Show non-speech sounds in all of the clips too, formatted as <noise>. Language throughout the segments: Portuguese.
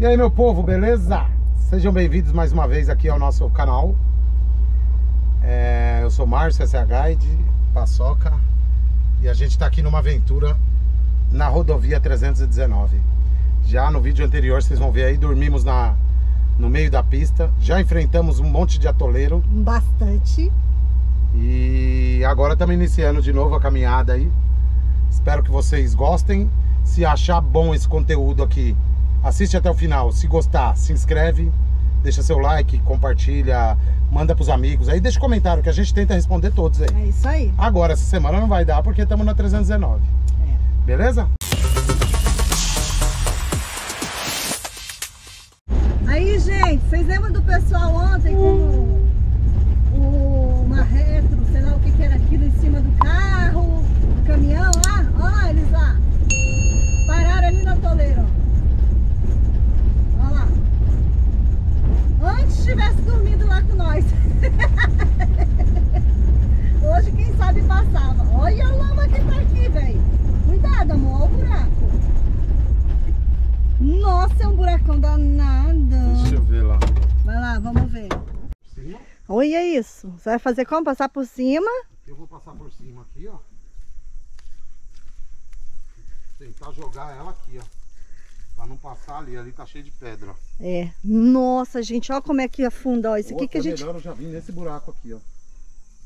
E aí meu povo, beleza? Sejam bem-vindos mais uma vez aqui ao nosso canal. É, Eu sou Márcio, essa é a Guide, Paçoca E a gente está aqui numa aventura na rodovia 319 Já no vídeo anterior vocês vão ver aí, dormimos na, no meio da pista Já enfrentamos um monte de atoleiro. Bastante. E agora estamos iniciando de novo a caminhada aí. Espero que vocês gostem. Se achar bom esse conteúdo aqui Assiste até o final. Se gostar, se inscreve, deixa seu like, compartilha, manda pros amigos. Aí deixa comentário que a gente tenta responder todos aí. É isso aí. Agora, essa semana não vai dar porque estamos na 319. É. Beleza? Aí, gente, vocês lembram do pessoal ontem com o, retro, sei lá o que, que era aquilo em cima do carro, do caminhão lá? Olha lá eles lá. Pararam ali na toleira, ó. Antes tivesse dormido lá com nós. <laughs> Hoje, quem sabe, passava. Olha a lama que tá aqui, velho. Cuidado, amor. Olha o buraco. Nossa, é um buracão danado. Deixa eu ver lá. Vai lá, vamos ver. Cima? Olha isso. Você vai fazer como? Passar por cima? Eu vou passar por cima aqui, ó. Tentar jogar ela aqui, ó. Pra não passar ali, ali tá cheio de pedra. É. Nossa, gente, olha como é que afunda, ó. Isso aqui que a gente... melhor eu já vim nesse buraco aqui, ó.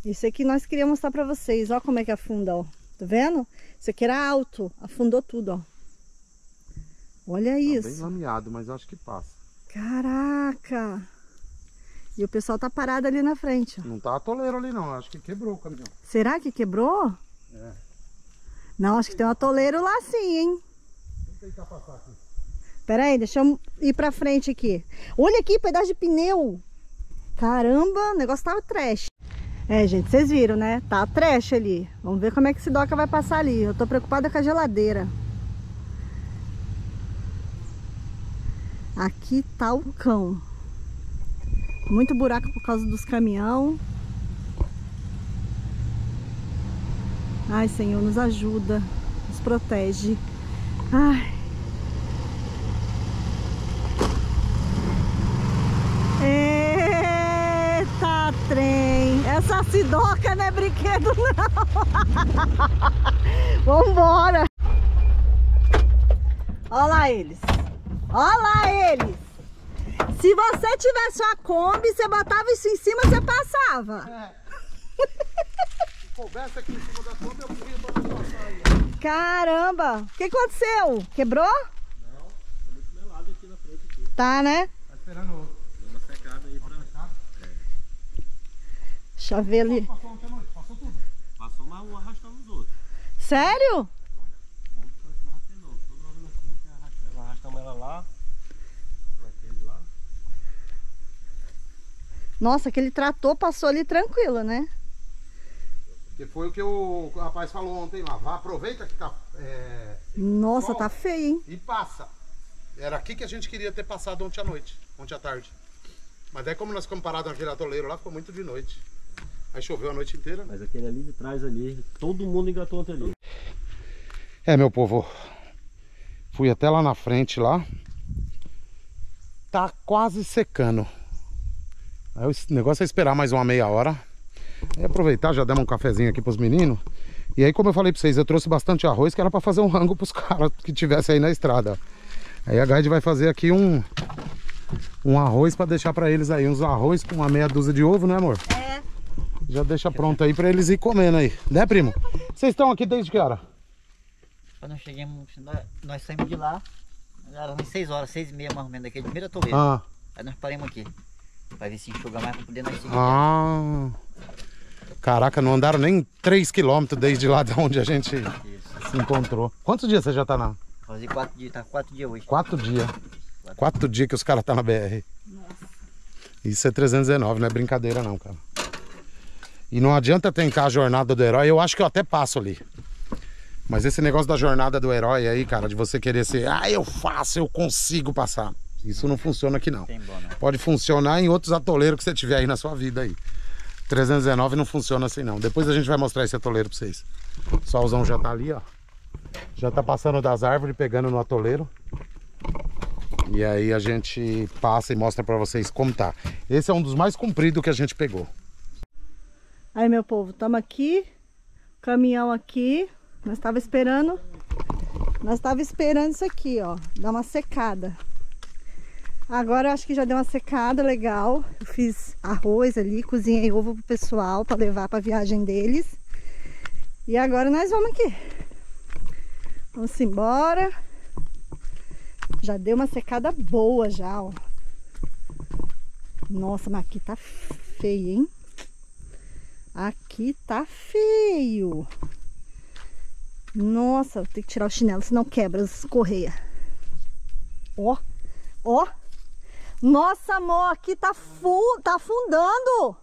Isso aqui nós queríamos mostrar pra vocês, ó como é que afunda, ó. Tá vendo? Isso aqui era alto, afundou tudo, ó. Olha tá isso. bem lameado, mas acho que passa. Caraca! E o pessoal tá parado ali na frente, ó. Não tá atoleiro ali não, acho que quebrou o caminhão. Será que quebrou? É. Não, acho que tem um atoleiro lá sim, hein? Vamos tentar passar aqui. Pera aí, deixa eu ir pra frente aqui. Olha aqui, pedaço de pneu. Caramba, o negócio tava trash. É, gente, vocês viram, né? Tá trash ali. Vamos ver como é que esse doca vai passar ali. Eu tô preocupada com a geladeira. Aqui tá o cão. Muito buraco por causa dos caminhão. Ai, Senhor, nos ajuda. Nos protege. Ai. trem. Essa sidoca não é brinquedo, não. <laughs> Vambora. Olha lá eles. Olha lá eles. Se você tivesse uma Kombi, você botava isso em cima, você passava. É. Se coubesse aqui em cima da Kombi, eu queria passar aí. Caramba. O que aconteceu? Quebrou? Não, tá muito melado aqui na frente. Tá, né? Tá esperando outro. Deixa eu ver ali. Passou ontem à noite? Passou tudo? Passou, mas um arrastando os outros. Sério? Arrastamos ela lá. Nossa, aquele trator passou ali tranquilo, né? Que foi o que o rapaz falou ontem lá. Vá, aproveita que tá. É, Nossa, sol, tá feio, hein? E passa. Era aqui que a gente queria ter passado ontem à noite, ontem à tarde. Mas daí como nós ficamos parados naquele atoleiro lá, ficou muito de noite. Aí choveu a noite inteira. Mas aquele ali de trás ali, todo mundo engatou até ali. É, meu povo. Fui até lá na frente lá. Tá quase secando. Aí o negócio é esperar mais uma meia hora. E aproveitar, já demos um cafezinho aqui pros meninos. E aí, como eu falei pra vocês, eu trouxe bastante arroz que era pra fazer um rango pros <laughs> caras que tivesse aí na estrada. Aí a Guide vai fazer aqui um, um arroz pra deixar pra eles aí. Uns arroz com uma meia dúzia de ovo, né amor? É. Já deixa pronto aí pra eles ir comendo aí. Né, primo? Vocês estão aqui desde que hora? Quando nós chegamos, nós, nós saímos de lá, era umas 6 horas, 6 e meia mais ou menos, daquele primeiro atoleiro. Ah. Aí nós paramos aqui. Pra ver se enxuga mais pra poder nós seguir. Ah. Caraca, não andaram nem 3 km desde lá <laughs> de onde a gente Isso. se encontrou. Quantos dias você já tá na? Fazer 4 dias, tá 4 dias hoje. 4 dias. 4 dias que os caras tá na BR. Nossa. Isso é 319, não é brincadeira não, cara. E não adianta tentar a jornada do herói, eu acho que eu até passo ali. Mas esse negócio da jornada do herói aí, cara, de você querer ser, ah, eu faço, eu consigo passar. Isso não funciona aqui não. Pode funcionar em outros atoleiros que você tiver aí na sua vida aí. 319 não funciona assim não. Depois a gente vai mostrar esse atoleiro pra vocês. O solzão já tá ali, ó. Já tá passando das árvores, pegando no atoleiro. E aí a gente passa e mostra pra vocês como tá. Esse é um dos mais compridos que a gente pegou. Aí, meu povo, estamos aqui. Caminhão aqui. Nós estava esperando. Nós estava esperando isso aqui, ó. Dar uma secada. Agora eu acho que já deu uma secada legal. Eu fiz arroz ali, cozinhei ovo pro pessoal para levar para viagem deles. E agora nós vamos aqui. Vamos embora. Já deu uma secada boa já, ó. Nossa, mas aqui tá feio, hein? Aqui tá feio. Nossa, tem que tirar o chinelo, senão quebra as correias. Ó, ó. Nossa, amor, aqui tá, fu tá afundando.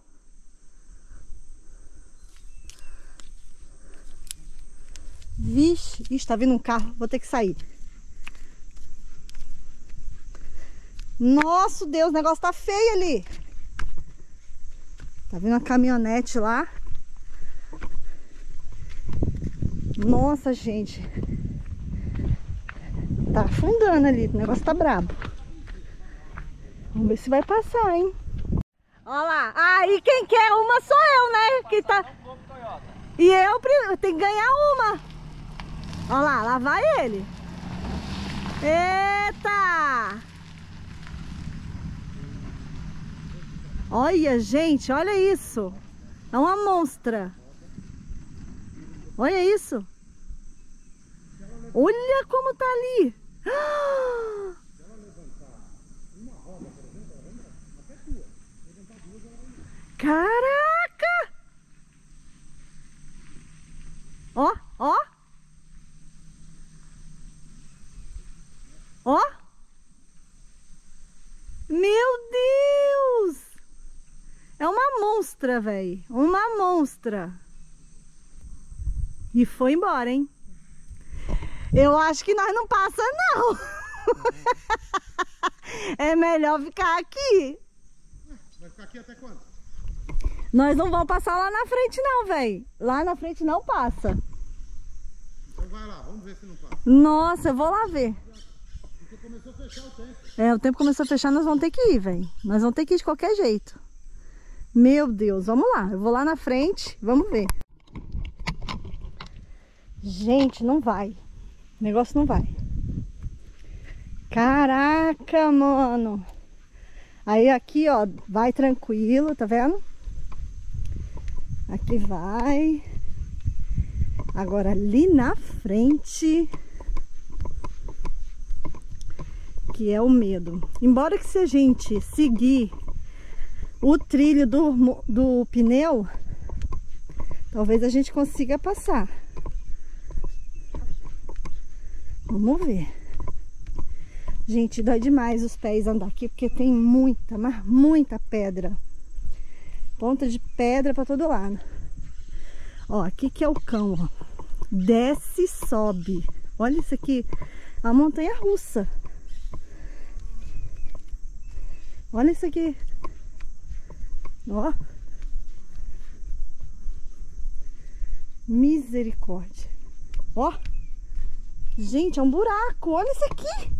Vixe, Ixi, tá vindo um carro, vou ter que sair. Nossa, Deus, o negócio tá feio ali. Tá vindo uma caminhonete lá. Nossa, gente. Tá afundando ali, o negócio tá brabo. Vamos ver se vai passar, hein? Olha lá. Aí quem quer uma sou eu, né? Que tá... E eu tenho que ganhar uma. Olha lá, lá vai ele. Eita! Olha, gente, olha isso. É uma monstra. Olha isso. Olha como tá ali. <gasps> Caraca! Ó, ó. Ó. Meu Deus! É uma monstra, velho. Uma monstra. E foi embora, hein? Eu acho que nós não passa, não. <laughs> é melhor ficar aqui. Vai ficar aqui até quando? Nós não vamos passar lá na frente, não, velho. Lá na frente não passa. Então vai lá, vamos ver se não passa. Nossa, eu vou lá ver. Porque começou a fechar o tempo. É, o tempo começou a fechar, nós vamos ter que ir, velho. Nós vamos ter que ir de qualquer jeito. Meu Deus, vamos lá. Eu vou lá na frente, vamos ver. Gente, não vai. O negócio não vai. Caraca, mano. Aí aqui, ó, vai tranquilo, tá vendo? Aqui vai. Agora ali na frente. Que é o medo. Embora que se a gente seguir o trilho do, do pneu, talvez a gente consiga passar. Vamos ver. Gente, dói demais os pés andar aqui, porque tem muita, mas muita pedra. Ponta de pedra para todo lado. Ó, aqui que é o cão, ó. Desce e sobe. Olha isso aqui. A montanha russa. Olha isso aqui. Ó. Misericórdia. Ó. Gente, é um buraco. Olha isso aqui.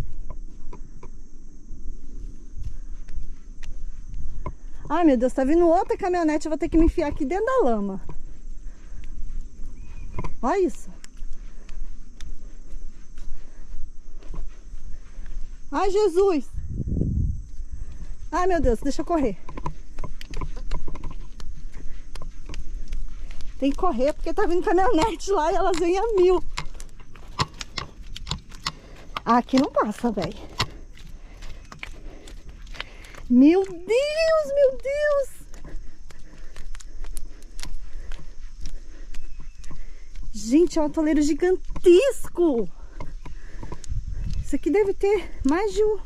Ai, meu Deus, tá vindo outra caminhonete. Eu vou ter que me enfiar aqui dentro da lama. Olha isso. Ai, Jesus. Ai, meu Deus, deixa eu correr. Tem que correr porque tá vindo caminhonete lá e elas vêm a mil. Aqui não passa, velho. Meu Deus, meu Deus. Gente, é um atoleiro gigantesco. Isso aqui deve ter mais de um...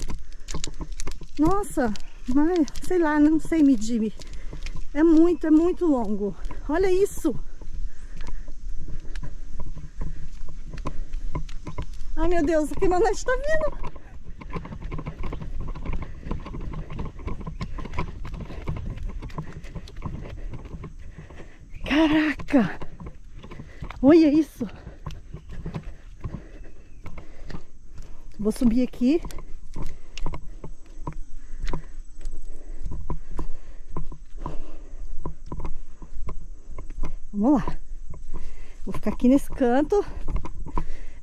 Nossa, mas, sei lá, não sei medir. É muito, é muito longo. Olha isso. Ai, meu Deus, o Pimanete está vindo. Caraca! Olha isso! Vou subir aqui. Vamos lá. Vou ficar aqui nesse canto.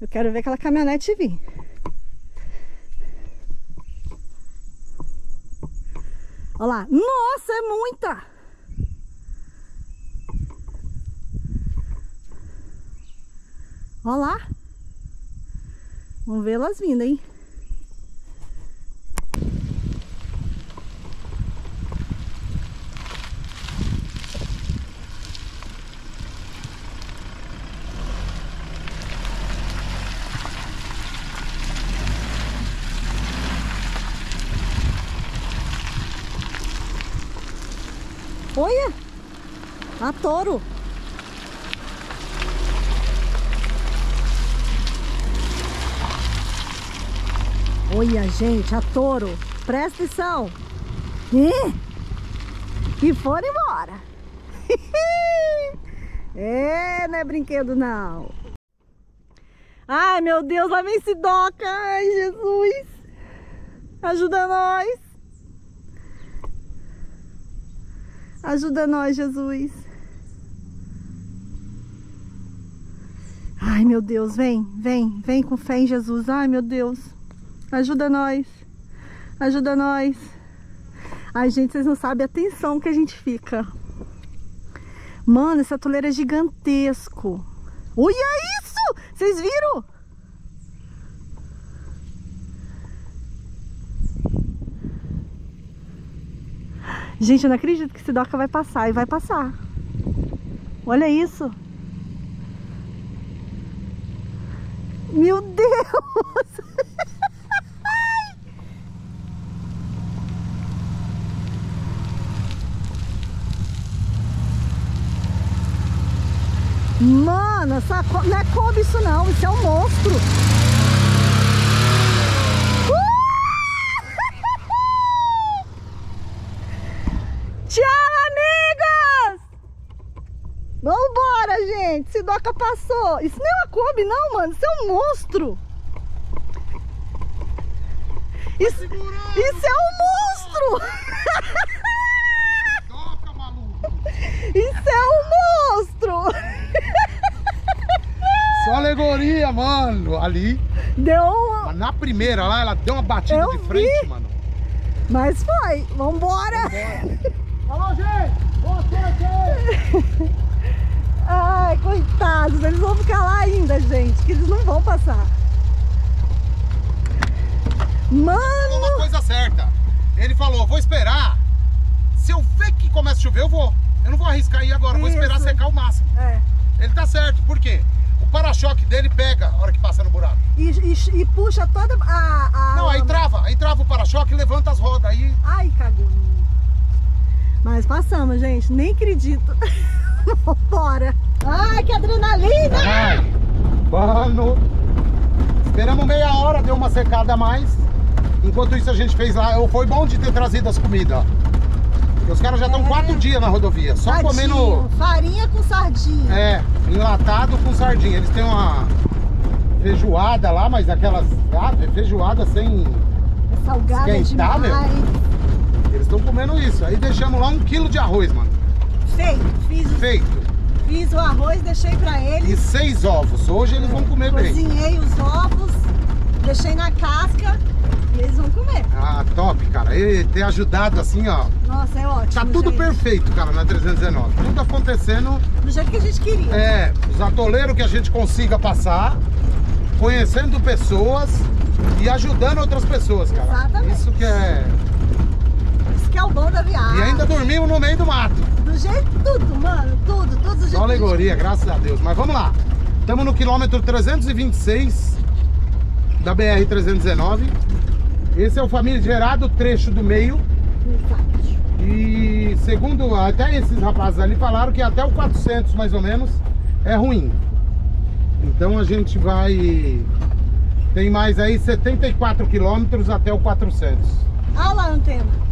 Eu quero ver aquela caminhonete vir. Olha lá. Nossa, é muita! Olha lá. Vamos ver elas vindo, hein? Olha! A touro! Olha, gente, a touro. Presta atenção. E, e foram embora. <laughs> é, não é brinquedo, não. Ai, meu Deus, lá vem esse doca. Ai, Jesus. Ajuda nós. Ajuda nós, Jesus. Ai, meu Deus, vem, vem, vem com fé em Jesus. Ai, meu Deus. Ajuda nós. Ajuda nós. Ai, gente, vocês não sabem a tensão que a gente fica. Mano, esse atoleiro é gigantesco. Olha isso! Vocês viram? Gente, eu não acredito que esse doca vai passar. E vai passar. Olha isso. Meu Deus! <laughs> Mano, essa não é Kombi isso não, isso é um monstro. Passou. Isso não é uma Kombi, não, mano. Isso é um monstro. Isso, isso é um monstro! Toca, maluco! Isso é um monstro! Só alegoria, mano. Ali, Deu um... mas na primeira lá, ela deu uma batida Eu de frente, vi. mano. Mas foi. Vambora! Alô, gente! Boa sorte! Ai, coitados. Eles vão ficar lá ainda, gente. Que eles não vão passar. Falou uma Mano! coisa certa. Ele falou, vou esperar. Se eu ver que começa a chover, eu vou. Eu não vou arriscar ir agora, vou esperar Isso. secar o máximo. É. Ele tá certo, por quê? O para-choque dele pega a hora que passa no buraco. E, e- e puxa toda a... a Não, aí trava, aí trava o para-choque e levanta as rodas. Aí Ai, cagou. Mas passamos, gente. Nem acredito. <laughs> <laughs> Bora. Ai, que adrenalina! Vai. Mano. Esperamos meia hora, deu uma secada a mais. Enquanto isso a gente fez lá. eu- Foi bom de ter trazido as comidas, ó. Porque os caras já estão É. quatro dias na rodovia. Só Tadinho. comendo. Farinha com sardinha. É, enlatado com sardinha. Eles têm uma feijoada lá, mas aquelas. Ah, feijoada sem. É salgada Esquentar, meu? demais. Eles estão comendo isso. Aí deixamos lá um quilo de arroz, mano. Feito. Fiz, o- Feito. fiz o arroz, deixei pra E eles. seis ovos. Hoje eles vão comer bem. Cozinhei os ovos, deixei na casca e eles vão comer. Ah, top, cara. E ter ajudado assim, ó. Nossa, é ótimo. Tá tudo perfeito, cara, na 319. Tudo acontecendo. Do jeito que a gente queria. É, os atoleiros que a gente consiga passar, conhecendo pessoas e ajudando outras pessoas, cara. Exatamente. Isso que é. Isso que é o bom da viagem. E ainda dormimos no meio do mato. Do jeito tudo, mano. Tudo, tudo do jeito Só alegoria, graças a Deus. Mas vamos lá. Estamos no quilômetro 326 da BR-319. Esse é o famigerado trecho do meio. Exato. E segundo até esses rapazes ali falaram que até o 400 mais ou menos é ruim. Então a gente vai tem mais aí 74 quilômetros até o 400. Olha lá antena.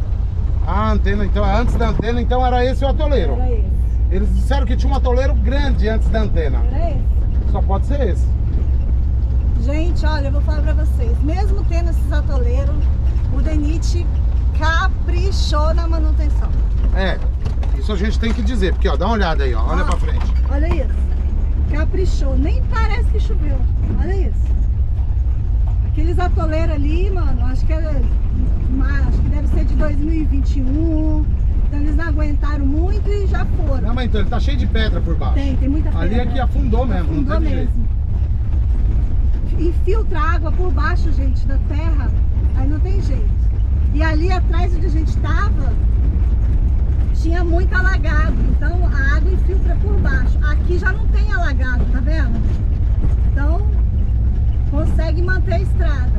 A antena então antes da antena então era esse o atoleiro. Era esse. Eles disseram que tinha um atoleiro grande antes da antena. Era esse. Só pode ser esse. Gente, olha, eu vou falar pra vocês. Mesmo tendo esses atoleiros, o Denite caprichou na manutenção. É. Isso a gente tem que dizer, porque ó, dá uma olhada aí, ó. Olha Ó. pra frente. Olha isso. Caprichou. Nem parece que choveu. Olha isso. Aqueles atoleiros ali, mano, acho que é. Ma- Acho que deve ser de 2021. Então eles não aguentaram muito e já foram. Não, mas então ele tá cheio de pedra por baixo. Tem, tem muita Ali é pedra. que afundou mesmo, Afundou não teve jeito. mesmo. Infiltra água por baixo, gente, da terra. Aí não tem jeito. E ali atrás onde a gente estava, tinha muito alagado. Então a água infiltra por baixo. Aqui já não tem alagado, tá vendo? Então consegue manter a estrada.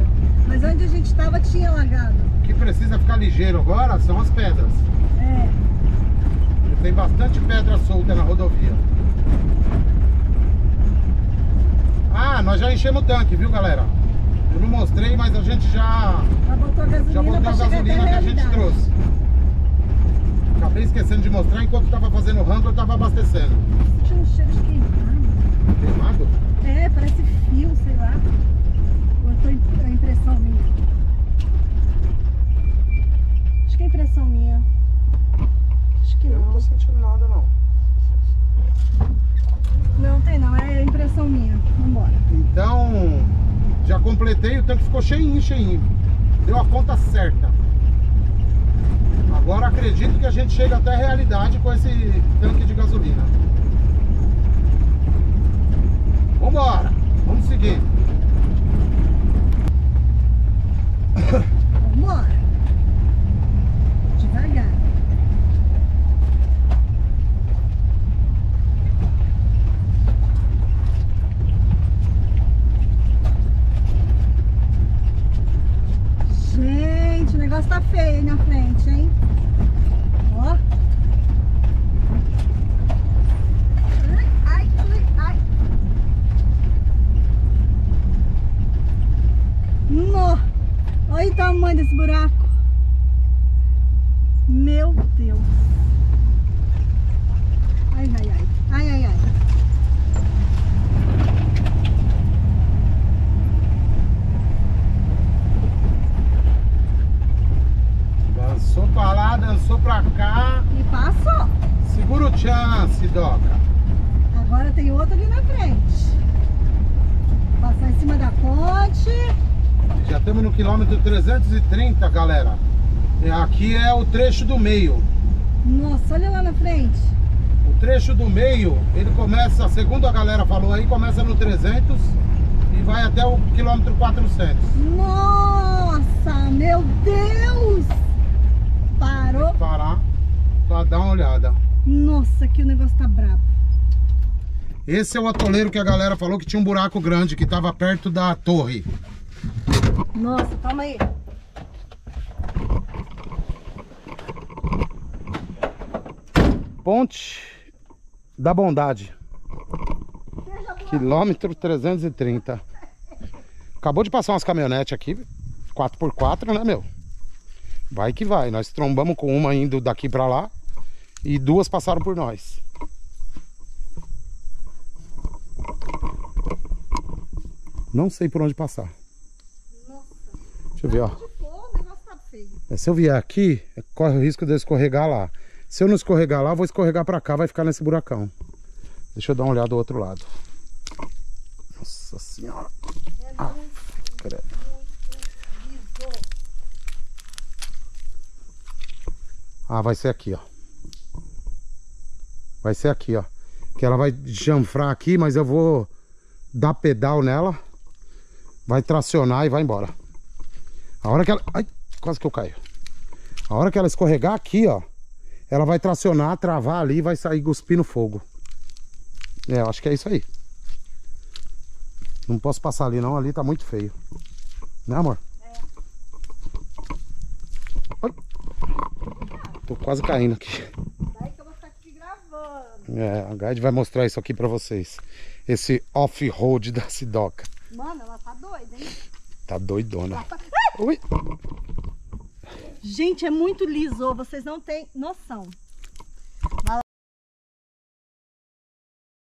Mas onde a gente estava tinha alagado. O que precisa ficar ligeiro agora são as pedras. É. Tem bastante pedra solta na rodovia. Ah, nós já enchemos o tanque, viu, galera? Eu não mostrei, mas a gente já, Já botou gasolina já botou a a gasolina que a gente trouxe. Acabei esquecendo de mostrar, enquanto tava fazendo o rango, eu tava abastecendo. Tinha um cheiro de queimado. Queimado? É, parece fio, sei lá. Ou eu tô im- é impressão minha? Acho que é impressão minha. Acho que não. sentindo nada, não. Não tem não, é impressão minha. Vambora. Então, já completei, o tanque ficou cheinho, cheinho. Deu a conta certa. Agora acredito que a gente chega até a realidade com esse tanque de gasolina. Vambora, vamos seguir. Vambora. Devagar. Gente, o negócio tá feio aí na frente, hein? Ó. Ai, ai, ai, ai. No. Olha o tamanho desse buraco. Meu Deus. Ai, ai, ai. Ai, ai, ai. Dançou pra lá, dançou pra cá. E passou. Segura o chance, Doca. Agora tem outro ali na frente. Passar em cima da ponte. Já estamos no quilômetro 330, galera. E Aqui é o trecho do meio. Nossa, olha lá na frente. O trecho do meio, ele começa, segundo a galera falou aí, começa no 300 e vai até o quilômetro 400. Nossa, meu Deus! Parou. Parar pra dar uma olhada. Nossa, que o negócio tá brabo. Esse é o atoleiro que a galera falou que tinha um buraco grande, que estava perto da torre. Nossa, calma aí. Ponte da Bondade. Quilômetro 330. Acabou de passar umas caminhonetes aqui. 4x4, né, meu? Vai que vai. Nós trombamos com uma indo daqui pra lá. E duas passaram por nós. Não sei por onde passar. Deixa eu ver, ó. tá feio. É, Se eu vier aqui, corre o risco de eu escorregar lá. Se eu não escorregar lá, eu vou escorregar pra cá, vai ficar nesse buracão. Deixa eu dar uma olhada do outro lado. Nossa senhora. É Ah, muito, credo. muito. Ah, vai ser aqui, ó. Vai ser aqui, ó. Que ela vai chanfrar aqui, mas eu vou dar pedal nela. Vai tracionar e vai embora. A hora que ela... Ai, quase que eu caio. A hora que ela escorregar aqui, ó. Ela vai tracionar, travar ali e vai sair cuspindo fogo. É, eu acho que é isso aí. Não posso passar ali não, ali tá muito feio. Né, amor? Ai. Tô quase caindo aqui. Que eu vou ficar aqui gravando. É, a Guide vai mostrar isso aqui pra vocês. Esse off-road da Sidoca. Mano, ela tá doida, hein? Tá doidona. Ui. Gente, é muito liso, vocês não têm noção.